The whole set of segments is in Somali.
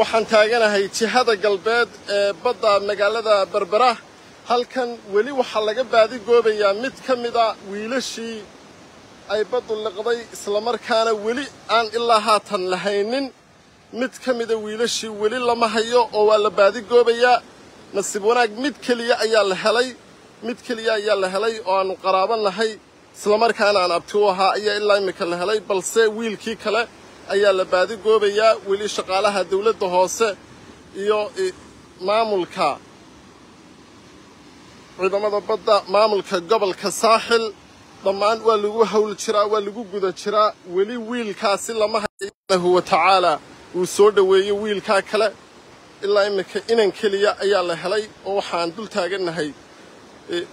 waxaan taaganahay jihada galbeed ee badda magaalada berbera halkan weli waxaa laga baadigoobayaa mid ka mida wiilashii ay baddu liqday islamarkaana weli aan ilaa haatan lahaynin. Mid ka mida wiilashii weli lama hayo oo waa la baadigoobayaa nasiib wanaag mid keliya ayaa la helay mid keliya ayaa la helay oo aannu qaraaban nahay. Islamarkaana aan abti u ahaa ayaa ilaa iminka la helay balse wiilkii kale ayaa la baadigoobayaa weli shaqaalaha dawladda hoose iyo maamulka ciidamada badda maamulka gobolka saaxil. Dhammaan waa lagu hawl jiraa waa lagu guda jiraa. Weli wiilkaasi lama hayahu wa tacaala uu soo dhoweeyo wiilkaa kale. Ilaa iminka inan keliya ayaa la helay oo waxaan dul taagannahay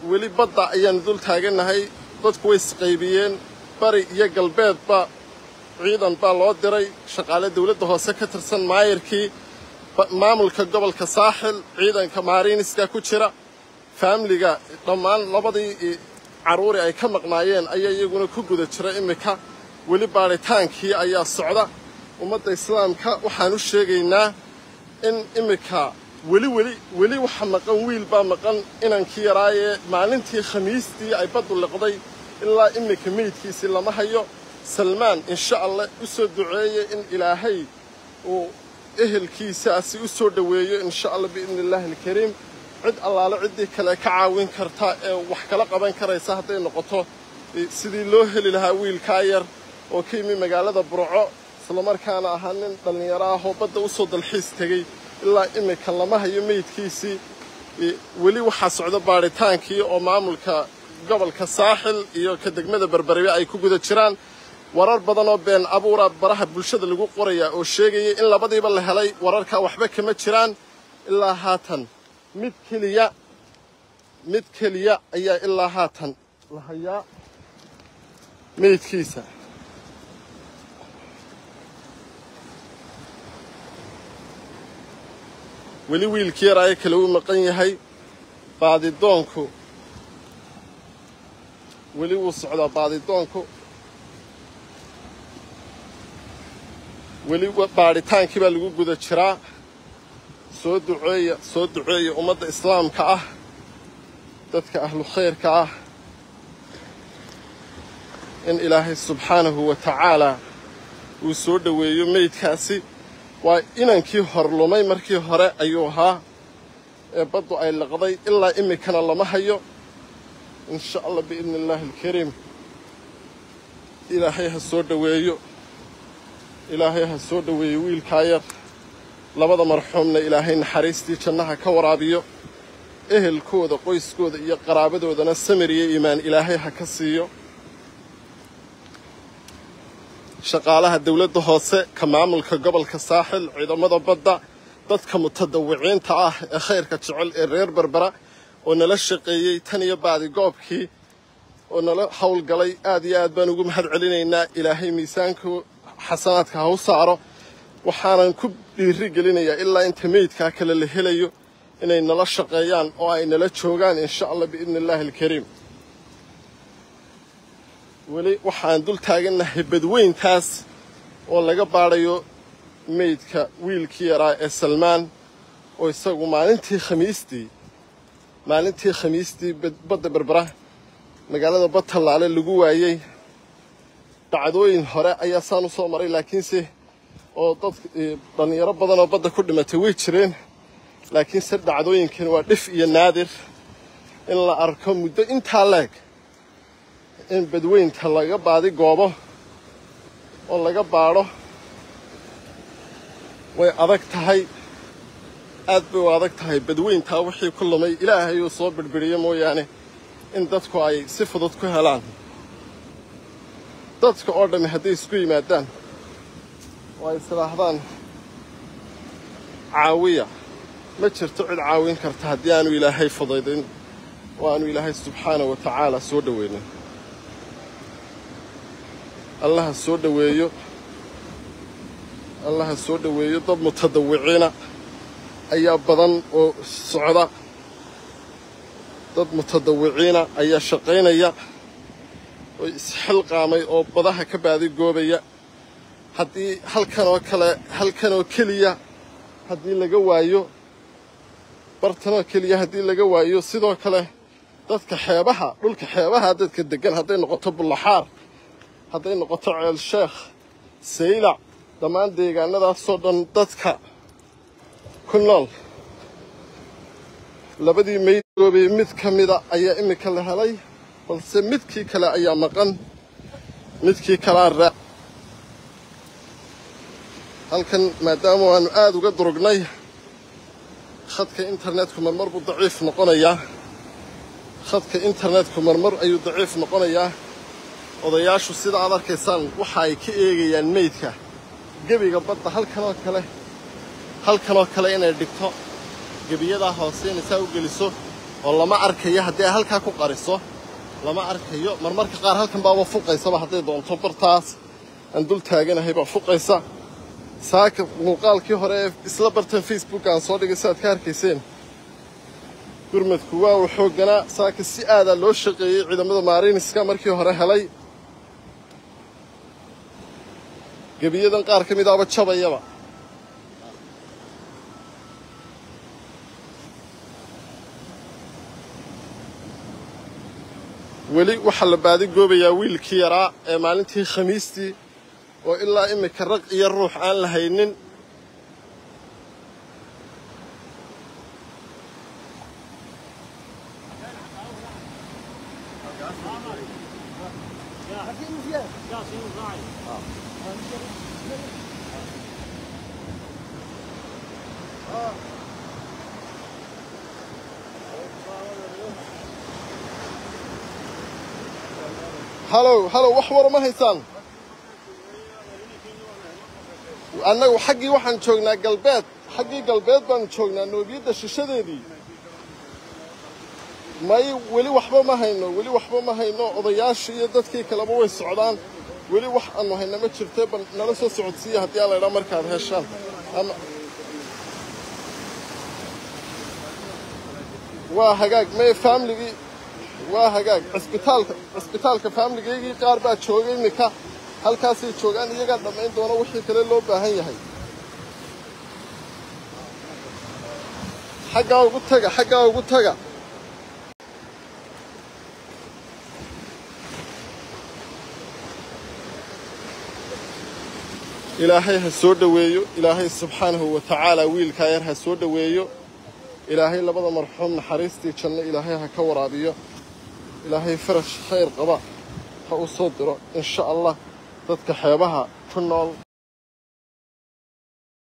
weli badda ayaannu dul taagannahay dadku way isqaybiyeen bari iyo galbeedba ciidan baa loo diray shaqaale dawladda hoose ka tirsan maayarkii maamulka gobolka saaxil ciidanka maariiniska ku jira faamiliga dhammaan labadii carruuri ay ka maqnaayeen ayaa iyaguna ku guda jira iminka weli baadhitaankii ayaa socda. Ummadda islaamka waxaan u sheegaynaa in iminka weli weli weli waxa maqan wiil baa maqan inankii yaraayee maalintii khamiistii ay baddu liqday ilaa iminka meydkiisii lama hayo salmaan insha allah u soo duceeye in ilaahay uu ehelkiisaasi u soo dhoweeyo insha allah biidni illaahi alkariim cid allaale ciddii kale ka caawin karta ee wax kala qaban karaysa hadday noqoto. Sidii loo heli lahaa wiilkaa yar oo ka yimi magaalada burco islamarkaana ahaa nin dhallinyaro ah oo badda u soo dalxiis tegey ilaa iminka lama hayo meydkiisii. Weli waxaa socda baadhitaankii oo maamulka gobolka saaxil iyo ka degmada berberebe ay ku guda jiraan warar badan oo been abuura baraha bulshada lagu qorayaa oo sheegaya in labadiiba la helay wararkaa waxba kama jiraan. Ilaa haatan mid keliya mid keliya ayaa ilaa haatan la hayaa meydkiisa. Weli wiilkii yaraayo kale uu maqan yahay baadidoonku weli wuu socdaa baadidoonku weli baadhitaankii baa lagu guda jiraa. Soo duceeya soo duceeya ummadda islaamka ah dadka ahlu khayrka ah in ilaahay subxaanahu wa tacaalaa uu soo dhoweeyo meydkaasi. Waa inankii hor lumay markii hore ayuu ahaa ee baddu ay liqday ilaa iminkana lama hayo. In sha allah biidni illaahi alkariim ilaahay ha soo dhoweeyo ilaahay ha soo dhoweeyo wiilkaa yar. Labada marxuumna ilaahay naxariistii jannaha ka waraabiyo. Ehelkooda qoyskooda iyo qaraabadoodana samir iyo iimaan ilaahay ha ka siiyo. Shaqaalaha dawladda hoose ka maamulka gobolka saaxil ciidamada badda dadka mutadawiciinta ah ee khayrka jecel ee reer berbera oo nala shaqeeyey tan iyo baadigoobkii oo nala howlgalay aad iyo aad baan ugu mahad celinaynaa ilaahay miisaanka xasanaadka ha u saaro waxaanan ku dhiiri gelinayaa ilaa inta meydkaa kale la helayo inay nala shaqeeyaan oo ay nala joogaan insha allah biidni illaahi alkariim. Weli waxaan dul taagannahay badweyntaas oo laga baadhayo meydka wiilkii yaraa ee salmaan oo isagu maalintii khamiistii maalintii khamiistii badda berbera magaalada badtallaale lagu waayey dhacdooyin hore ayaa saan u soo maray laakiinse oo dad dhallinyaro badan oo badda ku dhimatay way jireen. Laakiinse dhacdooyinkan waa dhif iyo naadir. In la arko muddo intaa leeg in badweynta laga baadi goobo oo laga baadho way adag tahay. Aad bay u adag tahay. Badweyntaa wixii ku lumay ilaahay uu soo birbiriyo mooyaane in dadku ay si fudud ku helaan dadka oo dhammi hadday isku yimaadaan oo ay islaahdaan caawiya. Ma jirto cid caawin karta haddii aanu ilaahay fudaydin oo aanu ilaahay subxaanahu wa tacaala soo dhoweynin allaha soo dhoweeyo allaha soo dhoweeyo dad mutadawiciina ayaa badan oo socda. Dad mutadawiciina ayaa shaqaynaya oo isxilqaamay oo badaha ka baadigoobaya haddii halkan oo kale halkan oo keliya haddii laga waayo bartanoo keliya haddii laga waayo sidoo kale dadka xeebaha dhulka xeebaha dadka degan hadday noqoto bullaxaar hadday noqoto ceel sheekh saylac dhammaan deegaanadaasoo dhan dadka ku nool. Labadii maydoobay mid ka mida ayaa iminka la helay balse midkii kale ayaa maqan midkii kalaa raa halkan maadaama waanu aada uga durugnay khadka internetku marmar buu daciif noqonayaa khadka internetku marmar ayuu daciif noqonayaa odayaashu sida aad arkaysaan waxa ay ka eegayaan meydka gebiga badda halkanoo kale halkanoo kale inay dhigto gebiyadaa hoose inay saa u geliso oo lama arkayo haddii ay halkaa ku qariso lama arkayo marmarka qaar halkan baaba fuqaysaba hadday doonto bartaas aan dul taaganahay baa fuqaysa saaka muuqaalkii hore ee isla bartan facebook aan soo dhigay si aad ka arkayseen gurmadku waa uu xoogganaa saaka si aadaa loo shaqeeyey ciidamada maariniska markii hore helay gebiyadan qaar ka midaaba jabayaba ولي وحل بعد جوب يا ويل كيرا مالنتي خميستي وإلا إما كرق يروح على هينن Oh. هلو هلو وحور ما هيسان أنا وحقي وحن شوقنا قلبات حقي قلبات بان شوقنا إنه بيد الشدي دي. ما ي ولي وحبا ما هينو ولي وحبا ما هينو أضياش يدت كي كلامه ويسعدان ولي وح إنه هنا ما شفته بن نلاس السعودية هتيا على أمريكا هالشان أما وهاجاك ما يفهم لي waa hagaag. Cisbitaalka cisbitaalka faamiligaygii qaar baa joogay iminka halkaasay joogaan iyagaa dhammayn doona wixii kale loo baahan yahay. Xaggaa ugu taga xaggaa ugu taga. Ilaahay ha soo dhoweeyo ilaahay subxaanahu wa tacaala wiilkaa yar ha soo dhoweeyo ilaahay labada marxuum naxariistii janno ilaahay ha ka waraabiyo إلهي فرش خير قضاء. خاو صدره إن شاء الله. تتكحي بها في النول